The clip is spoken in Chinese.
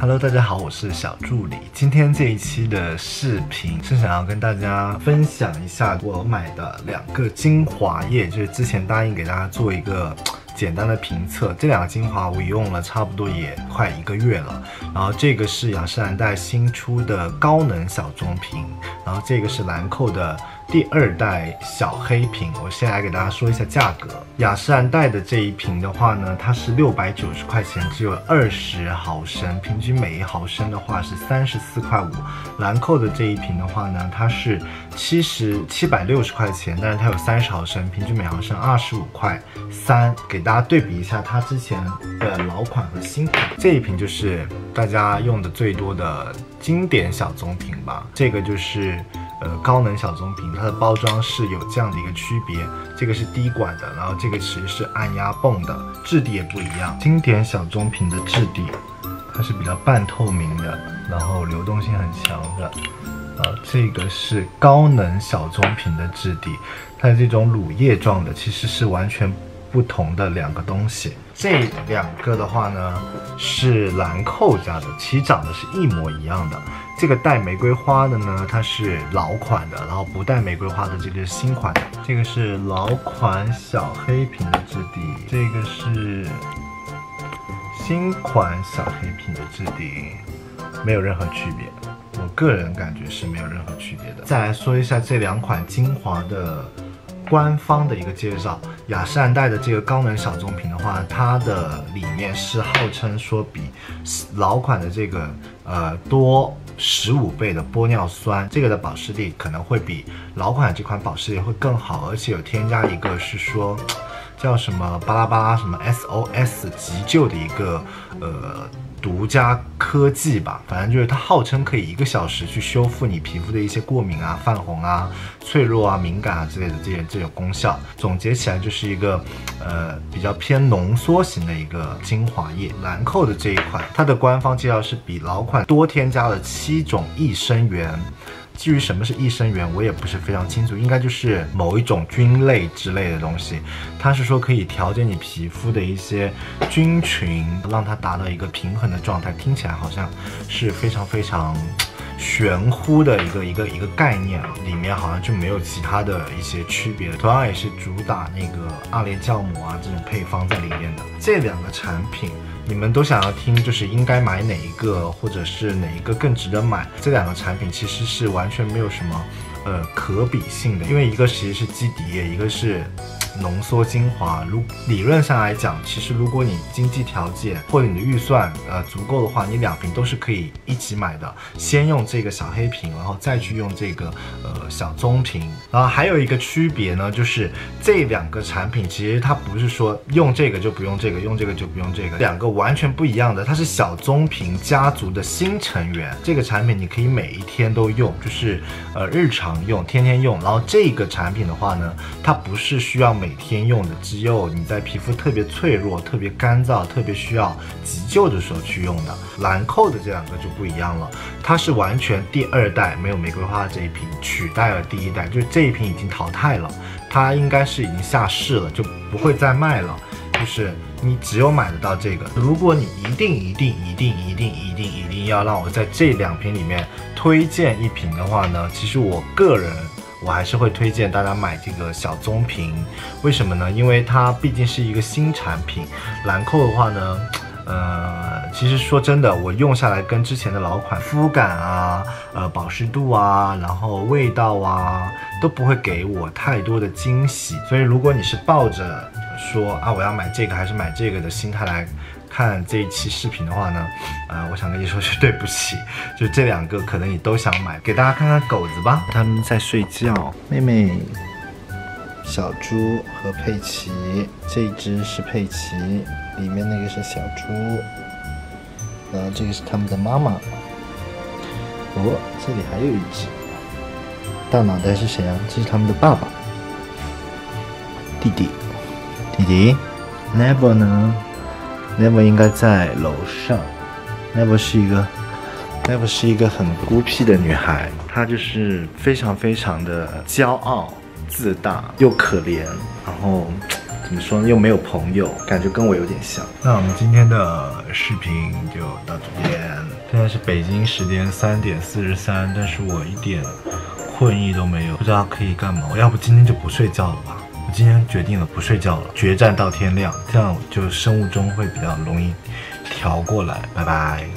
Hello，大家好，我是小助理。今天这一期的视频是想要跟大家分享一下我买的两个精华液，就是之前答应给大家做一个。简单的评测，这两个精华我用了差不多也快一个月了。然后这个是雅诗兰黛新出的高能小棕瓶，然后这个是兰蔻的第二代小黑瓶。我先来给大家说一下价格，雅诗兰黛的这一瓶的话呢，它是六百九十块钱，只有二十毫升，平均每一毫升的话是三十四块五。兰蔻的这一瓶的话呢，它是七十七百六十块钱，但是它有三十毫升，平均每毫升二十五块三，给大。家对比一下它之前的老款和新款，这一瓶就是大家用的最多的经典小棕瓶吧。这个就是呃高能小棕瓶，它的包装是有这样的一个区别，这个是滴管的，然后这个其实是按压泵的，质地也不一样。经典小棕瓶的质地，它是比较半透明的，然后流动性很强的。呃，这个是高能小棕瓶的质地，它这种乳液状的其实是完全。不同的两个东西，这两个的话呢是兰蔻家的，其实长得是一模一样的。这个带玫瑰花的呢，它是老款的，然后不带玫瑰花的这个是新款的。这个是老款小黑瓶的质地，这个是新款小黑瓶的质地，没有任何区别。我个人感觉是没有任何区别的。再来说一下这两款精华的。官方的一个介绍，雅诗兰黛的这个高能小棕瓶的话，它的里面是号称说比老款的这个呃多十五倍的玻尿酸，这个的保湿力可能会比老款这款保湿力会更好，而且有添加一个是说叫什么巴拉巴拉什么 SOS 急救的一个呃。独家科技吧，反正就是它号称可以一个小时去修复你皮肤的一些过敏啊、泛红啊、脆弱啊、敏感啊之类的这些这种功效。总结起来就是一个，呃，比较偏浓缩型的一个精华液。兰蔻的这一款，它的官方介绍是比老款多添加了七种益生元。至于什么是益生元，我也不是非常清楚，应该就是某一种菌类之类的东西。它是说可以调节你皮肤的一些菌群，让它达到一个平衡的状态。听起来好像是非常非常玄乎的一个一个一个概念啊，里面好像就没有其他的一些区别。同样也是主打那个阿联酵母啊这种配方在里面的这两个产品。你们都想要听，就是应该买哪一个，或者是哪一个更值得买？这两个产品其实是完全没有什么，呃，可比性的，因为一个其实是基底液，一个是。浓缩精华，如理论上来讲，其实如果你经济条件或者你的预算呃足够的话，你两瓶都是可以一起买的。先用这个小黑瓶，然后再去用这个呃小棕瓶。然后还有一个区别呢，就是这两个产品其实它不是说用这个就不用这个，用这个就不用这个，两个完全不一样的。它是小棕瓶家族的新成员，这个产品你可以每一天都用，就是呃日常用，天天用。然后这个产品的话呢，它不是需要。每天用的，只有你在皮肤特别脆弱、特别干燥、特别需要急救的时候去用的。兰蔻的这两个就不一样了，它是完全第二代没有玫瑰花这一瓶取代了第一代，就是这一瓶已经淘汰了，它应该是已经下市了，就不会再卖了。就是你只有买得到这个。如果你一定一定一定一定一定一定要让我在这两瓶里面推荐一瓶的话呢，其实我个人。我还是会推荐大家买这个小棕瓶，为什么呢？因为它毕竟是一个新产品。兰蔻的话呢，呃，其实说真的，我用下来跟之前的老款肤感啊、呃保湿度啊，然后味道啊，都不会给我太多的惊喜。所以如果你是抱着说啊我要买这个还是买这个的心态来。看这一期视频的话呢，呃，我想跟你说句对不起，就这两个可能你都想买，给大家看看狗子吧，他们在睡觉。妹妹，小猪和佩奇，这一只是佩奇，里面那个是小猪，然后这个是他们的妈妈。哦，这里还有一只，大脑袋是谁啊？这是他们的爸爸，弟弟，弟弟，Never 呢？Never 应该在楼上。Never 是一个，Never 是一个很孤僻的女孩，她就是非常非常的骄傲、自大又可怜，然后怎么说呢，又没有朋友，感觉跟我有点像。那我们今天的视频就到这边。现在是北京时间三点四十三，但是我一点困意都没有，不知道可以干嘛。我要不今天就不睡觉了吧？我今天决定了不睡觉了，决战到天亮，这样就生物钟会比较容易调过来。拜拜。